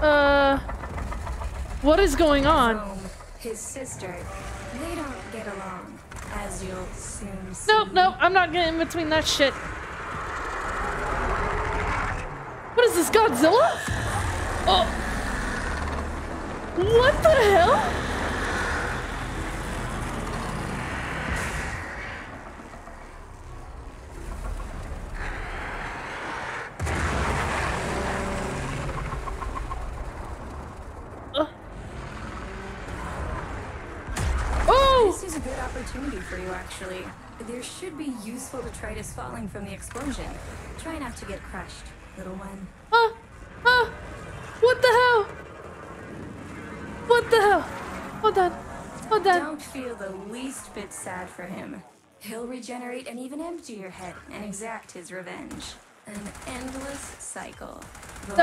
Uh, what is going on? His sister, they don't get along, as you'll soon see. Nope, nope, I'm not getting in between that shit. What is this, Godzilla? Oh. What the hell? A good opportunity for you, actually. There should be useful detritus falling from the explosion. Try not to get crushed, little one. Huh? Huh? What the hell? What the hell? Hold on. Hold on. Don't feel the least bit sad for him. He'll regenerate and even empty your head and exact his revenge. An endless cycle. The